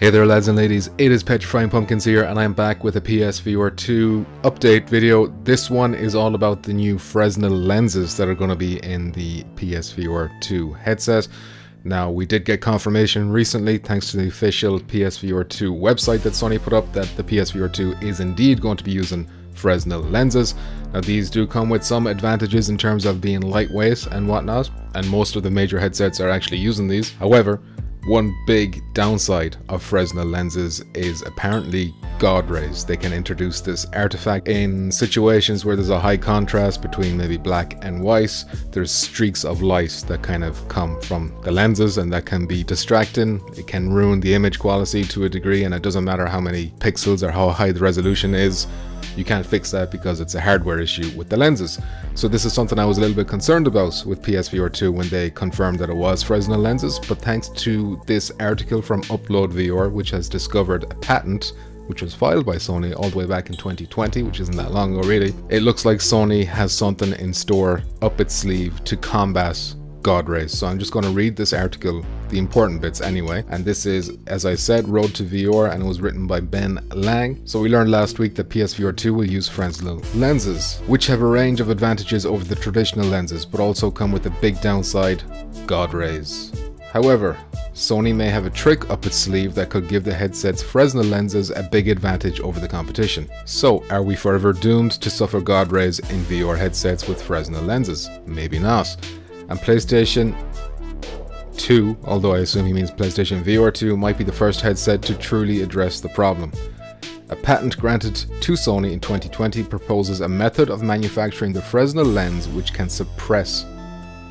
Hey there lads and ladies, it is Petrifying Pumpkins here and I'm back with a PSVR 2 update video. This one is all about the new Fresnel lenses that are going to be in the PSVR 2 headset. Now we did get confirmation recently thanks to the official PSVR 2 website that Sony put up that the PSVR 2 is indeed going to be using Fresnel lenses. Now these do come with some advantages in terms of being lightweight and whatnot, and most of the major headsets are actually using these. However, one big downside of Fresnel lenses is apparently God rays. They can introduce this artifact in situations where there's a high contrast between maybe black and white. There's streaks of light that kind of come from the lenses and that can be distracting. It can ruin the image quality to a degree and it doesn't matter how many pixels or how high the resolution is you can't fix that because it's a hardware issue with the lenses. So this is something I was a little bit concerned about with PSVR 2 when they confirmed that it was Fresnel lenses, but thanks to this article from Upload VR, which has discovered a patent which was filed by Sony all the way back in 2020, which isn't that long ago really. It looks like Sony has something in store up its sleeve to combat God rays. So I'm just going to read this article, the important bits anyway. And this is, as I said, Road to VR and it was written by Ben Lang. So we learned last week that PSVR 2 will use Fresnel lenses, which have a range of advantages over the traditional lenses, but also come with a big downside, God rays. However, Sony may have a trick up its sleeve that could give the headset's Fresnel lenses a big advantage over the competition. So, are we forever doomed to suffer God rays in VR headsets with Fresnel lenses? Maybe not and PlayStation 2, although I assume he means PlayStation VR 2, might be the first headset to truly address the problem. A patent granted to Sony in 2020 proposes a method of manufacturing the Fresnel lens which can suppress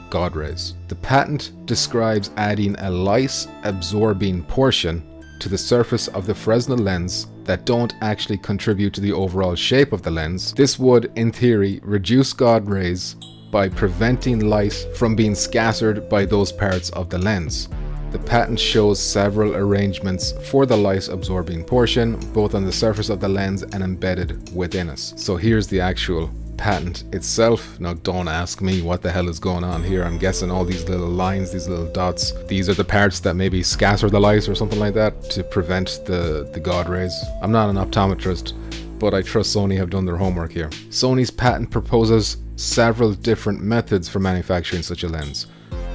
God rays. The patent describes adding a light absorbing portion to the surface of the Fresnel lens that don't actually contribute to the overall shape of the lens. This would, in theory, reduce God rays by preventing light from being scattered by those parts of the lens. The patent shows several arrangements for the light absorbing portion, both on the surface of the lens and embedded within it. So here's the actual patent itself. Now don't ask me what the hell is going on here. I'm guessing all these little lines, these little dots, these are the parts that maybe scatter the light or something like that to prevent the, the God rays. I'm not an optometrist, but I trust Sony have done their homework here. Sony's patent proposes several different methods for manufacturing such a lens,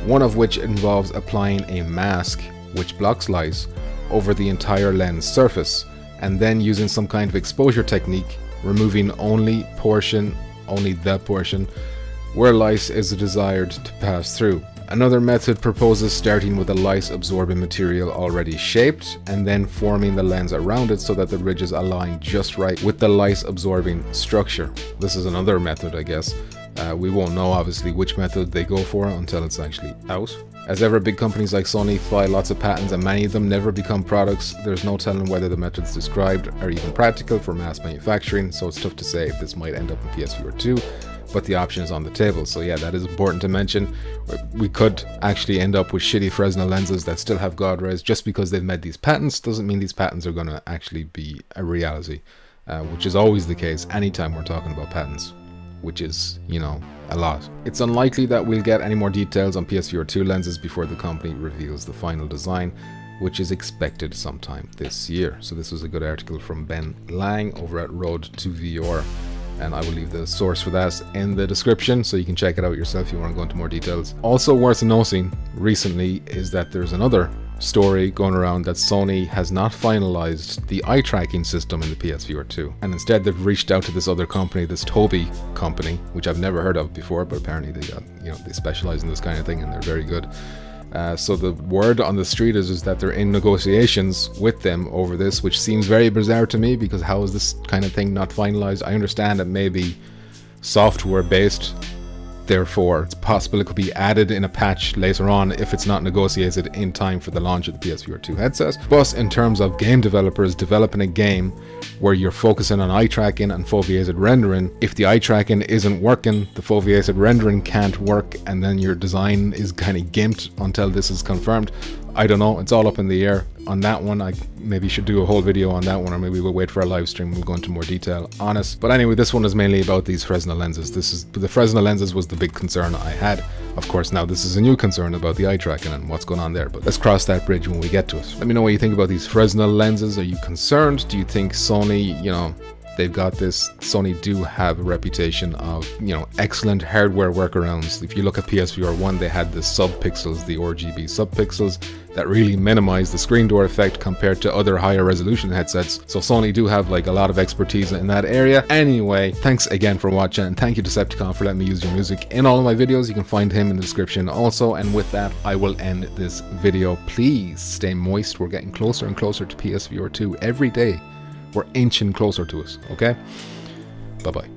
one of which involves applying a mask which blocks light over the entire lens surface and then using some kind of exposure technique removing only portion, only the portion where lice is desired to pass through. Another method proposes starting with a lice absorbing material already shaped and then forming the lens around it so that the ridges align just right with the lice absorbing structure. This is another method I guess. Uh, we won't know obviously which method they go for until it's actually out. As ever, big companies like Sony file lots of patents and many of them never become products. There's no telling whether the methods described are even practical for mass manufacturing, so it's tough to say if this might end up in PSVR 2 but the option is on the table. So yeah, that is important to mention. We could actually end up with shitty Fresnel lenses that still have God rays just because they've made these patents doesn't mean these patents are going to actually be a reality, uh, which is always the case anytime we're talking about patents, which is, you know, a lot. It's unlikely that we'll get any more details on PSVR 2 lenses before the company reveals the final design which is expected sometime this year. So this was a good article from Ben Lang over at Road to VR and I will leave the source for that in the description so you can check it out yourself if you want to go into more details. Also worth noting recently is that there's another story going around that Sony has not finalized the eye tracking system in the PSVR 2 and instead they've reached out to this other company, this Tobii company, which I've never heard of before but apparently they got, you know, they specialize in this kind of thing and they're very good. Uh, so the word on the street is, is that they're in negotiations with them over this, which seems very bizarre to me because how is this kind of thing not finalized? I understand it may be software based Therefore, it's possible it could be added in a patch later on if it's not negotiated in time for the launch of the PSVR 2 headset. But in terms of game developers developing a game where you're focusing on eye tracking and foveated rendering, if the eye tracking isn't working, the foveated rendering can't work, and then your design is kind of gimped until this is confirmed. I don't know, it's all up in the air. On that one, I maybe should do a whole video on that one, or maybe we'll wait for a live stream, we'll go into more detail on it. But anyway, this one is mainly about these Fresnel lenses. This is The Fresnel lenses was the big concern I had. Of course, now this is a new concern about the eye tracking and what's going on there, but let's cross that bridge when we get to it. Let me know what you think about these Fresnel lenses. Are you concerned? Do you think Sony, you know, they've got this. Sony do have a reputation of, you know, excellent hardware workarounds. If you look at PSVR 1, they had the sub-pixels, the RGB sub-pixels that really minimize the screen door effect compared to other higher resolution headsets. So Sony do have like a lot of expertise in that area. Anyway, thanks again for watching and thank you dicepticon for letting me use your music in all of my videos. You can find him in the description also. And with that, I will end this video. Please stay moist. We're getting closer and closer to PSVR 2 every day we're inching closer to us. Okay? Bye bye.